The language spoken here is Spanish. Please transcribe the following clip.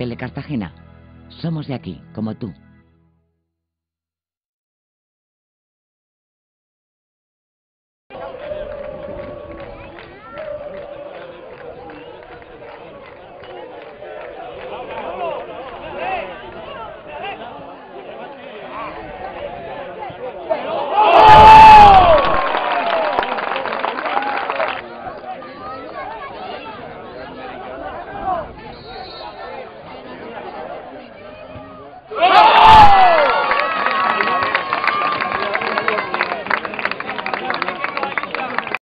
Telecartagena. Somos de aquí, como tú.